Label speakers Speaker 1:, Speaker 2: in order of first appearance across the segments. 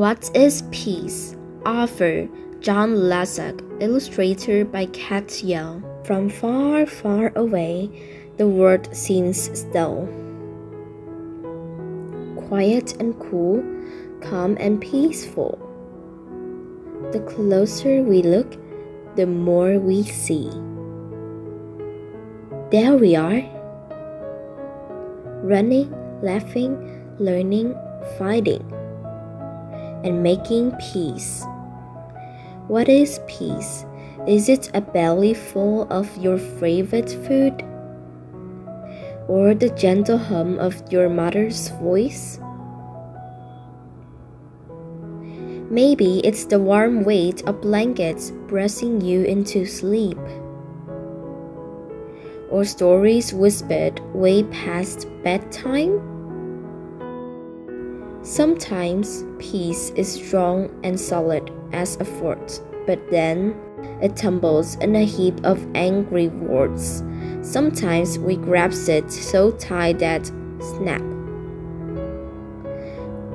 Speaker 1: What is peace? Author John Lasak, illustrator by Kat Yell. From far, far away, the world seems still. Quiet and cool, calm and peaceful. The closer we look, the more we see. There we are. Running, laughing, learning, fighting, and making peace. What is peace? Is it a belly full of your favorite food? Or the gentle hum of your mother's voice? Maybe it's the warm weight of blankets pressing you into sleep. Or stories whispered way past bedtime? Sometimes peace is strong and solid as a fort, but then it tumbles in a heap of angry words. Sometimes we grasp it so tight that snap.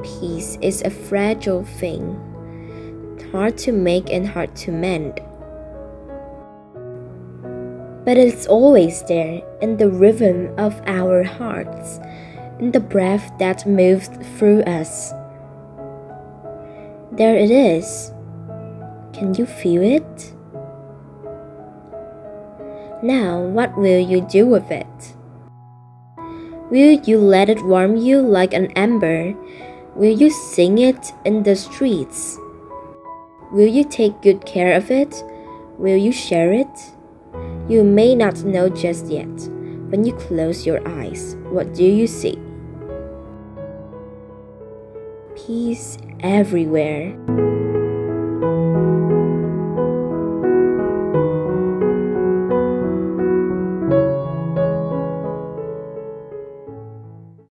Speaker 1: Peace is a fragile thing hard to make and hard to mend. But it's always there in the rhythm of our hearts, in the breath that moves through us. There it is. Can you feel it? Now, what will you do with it? Will you let it warm you like an ember? Will you sing it in the streets? Will you take good care of it? Will you share it? You may not know just yet. When you close your eyes, what do you see? Peace everywhere.